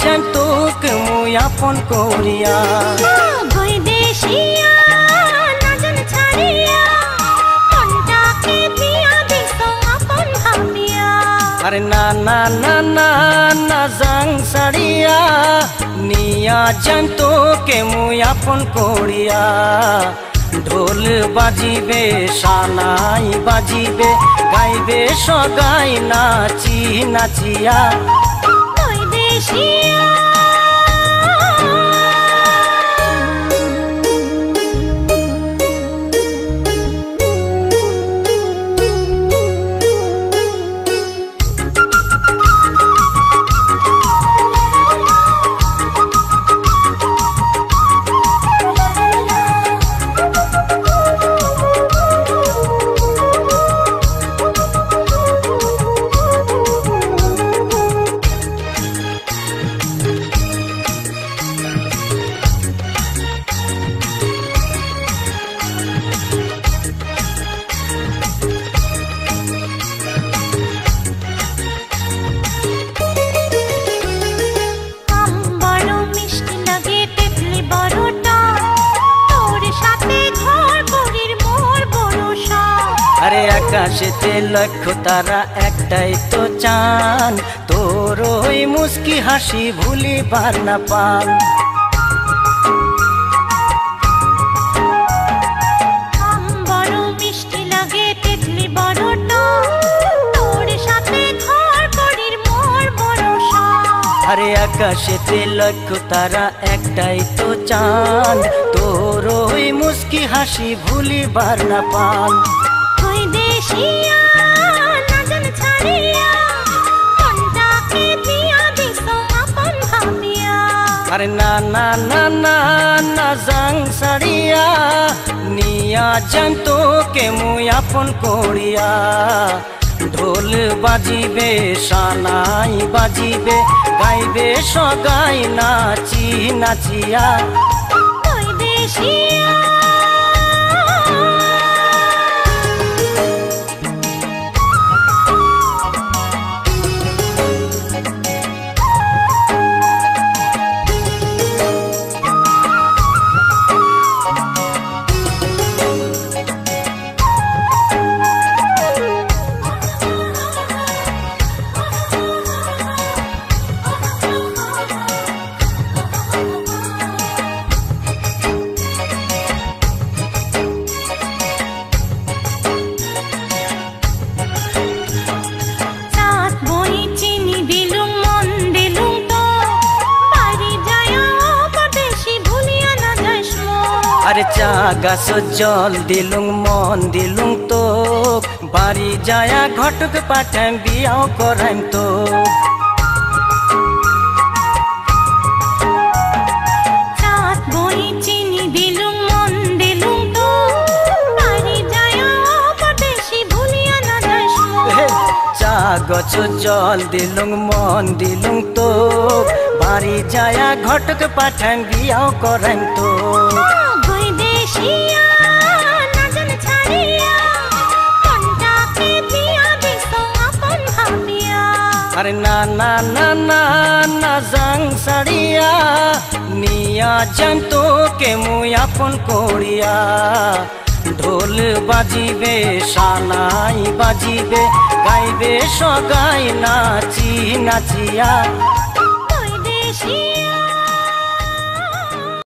যেন তোকে মুই আপন করিয়া। আরে না না না না না জাং সারিয়া নিয়া যেন তোকে মুই আপন করিয়া। ঢোল বাজিবে সানাই বাজিবে গাইবে সগাই নাচি নাচিয়া। বৈদেশিয়া আকাশেতে লক্ষ্য তারা একটাই তো চান। তোর ওই মুস্কি হাসি ভুলিবার না পান। আরে আকাশেতে লক্ষ্য তারা একটাই তো চান। তোর ওই মুস্কি হাসি ভুলিবার না পান। ওই দেশিয়া নাজন ছাড়িয়া মনটাকে দিয়া দিছ আপন ভাবিয়া। আরে না না না না না জাং সারিয়া নিয়া জান তোকে মুই আপন করিয়া। ঢোল বাজিবে সানাই বাজিবে গাইবে সগাই নাচি নাচিয়া। ওই দেশিয়া আরে চা গাছ জল দিলুং মন দিলুং তো বাড়ি যায়া ঘটক পাঠাম বিয়াও করাইম তো গছ জল দিলুং মন দিলুং তো বাড়ি যায়া ঘটক পাঠাম বিয়াও করাইম তো আরে না না না না না জাং সাড়িয়া নিয়া জান তোকে মুই আপন করিয়া ঢোল বাজিবে সানাই বাজিবে গাইবে সগাই নাচি নাচিয়া